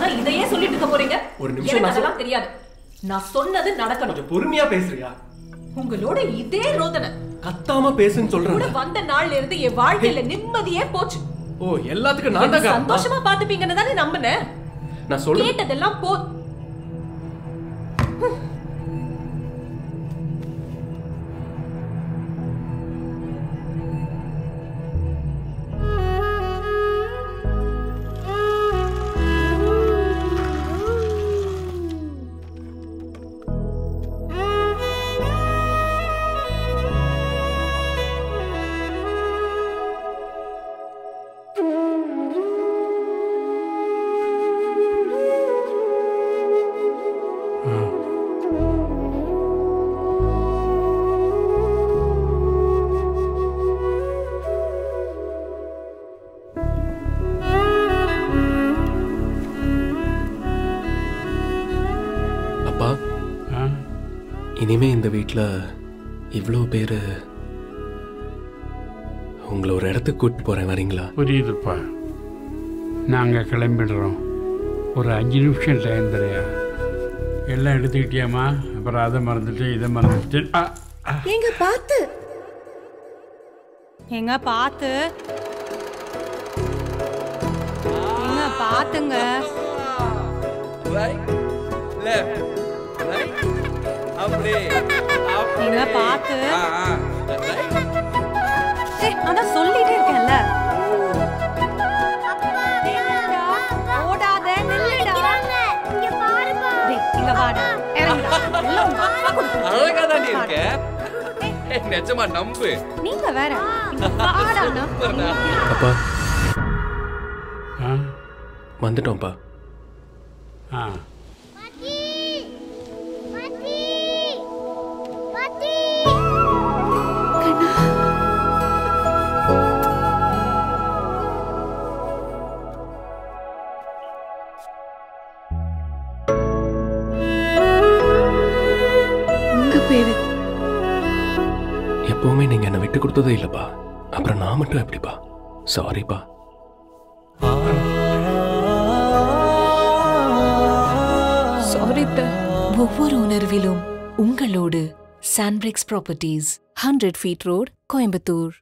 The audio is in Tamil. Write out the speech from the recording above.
தான் இதையே சொல்லிட்டு இருக்க போறீங்க. ஒரு நிமிஷம் அதெல்லாம் தெரியாது. நான் சொன்னது நடக்கணும். கொஞ்சம் பொறுமையா பேசுறியா? உங்களோட இதே ரோதனை. கத்தாம பேசுன்னு சொல்றேன். வந்த நாள்ல இருந்து என் வாழ்க்கையில நிம்மதியே போச்சு. ஓ எல்லாத்துக்கும் நான் தான்? சந்தோஷமா பாத்துப்பீங்கன்னு தானே நம்பினேன். நான் சொல்றேன் கேட்டதெல்லாம் போ இனிமே இந்த வீட்டில் இவ்வளோ பேர் உங்களை ஒரு இடத்துக்கு கூட்டிட்டு போறேன் வரீங்களா? புரியுதுப்பா. நாங்கள் கிளம்பிடுறோம். ஒரு அஞ்சு நிமிஷம் டைம் தரையா? எல்லாம் எடுத்துக்கிட்டியாம்மா? அப்புறம் அதை மறந்துட்டு இதை மறந்துட்டு. எங்க பார்த்து. எங்க பார்த்து. எங்க பார்த்துங்க. எங்க பார்த்து. அதான் சொல்லிட்டே இருக்கேன்ல. ஓடாத நில்லுடா. இங்க வாடா. அழகா தான் இருக்க. நிஜமா நம்பு. நீங்க வேற. அப்பா. ஆ. வந்துட்டோம்ப்பா. ஆ. பேரு. எப்பவுமே நீங்க என்னை விட்டு கொடுத்ததே இல்லைப்பா. அப்புறம் நான் மட்டும் எப்படிப்பா? சாரிப்பா சாரி ஒவ்வொரு உணர்விலும் உங்களோடு சாண்ட்ரிக்ஸ் properties hundred feet road Coimbatore